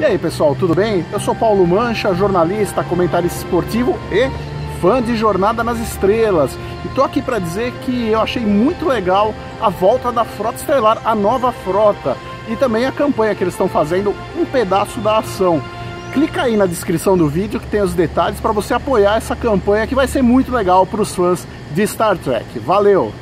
E aí pessoal, tudo bem? Eu sou Paulo Mancha, jornalista, comentarista esportivo e fã de Jornada nas Estrelas. E tô aqui para dizer que eu achei muito legal a volta da Frota Estelar, a nova frota, e também a campanha que eles estão fazendo, um pedaço da ação. Clica aí na descrição do vídeo que tem os detalhes para você apoiar essa campanha que vai ser muito legal para os fãs de Star Trek. Valeu!